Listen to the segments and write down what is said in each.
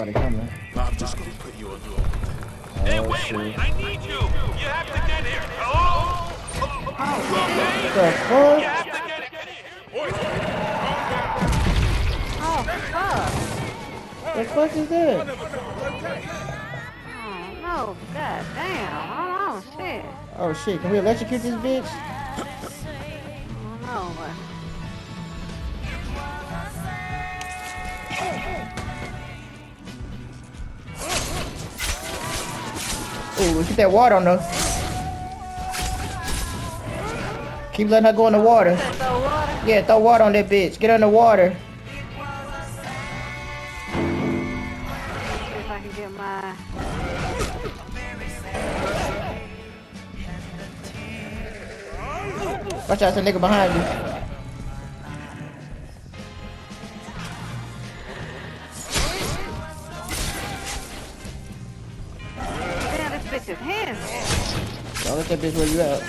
probably coming. I'm just gonna put you on your. Oh, hey, Oh, wait, shit. I need you. You have to get here. Hello? What You the fuck? have to get here. Oh, fuck. The fuck is that? Oh, no. God damn. Hold oh, on. Shit. Oh shit, can we electrocute this bitch? Oh, no. but- Ooh, get that water on her. Keep letting her go in the water. Yeah, throw water on that bitch. Get in the water. If I can get my... Watch out, some nigga behind you. Bitch is handsome. Don't let that bitch where you at.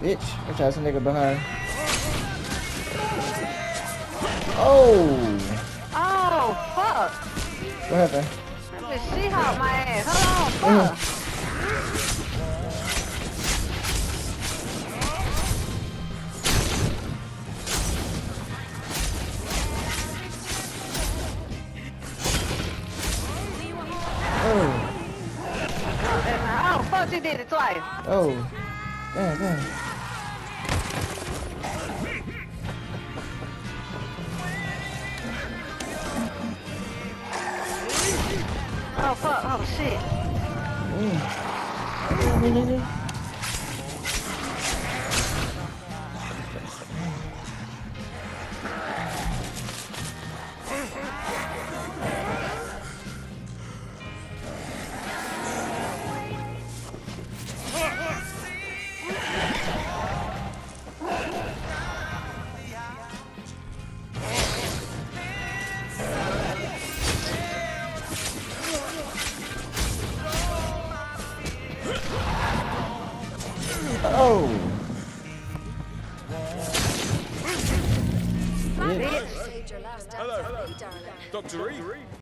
Bitch, watch out, some nigga behind. Oh, Oh, fuck. what happened? That bitch she-hawk my ass. Hold on, uh-huh. fuck. Fuck, she did it twice. oh, damn, damn. Oh, fuck. Oh, shit. Mm. Nigga. Oh. Bitch. Bitch. Hello, hello. Dr. E.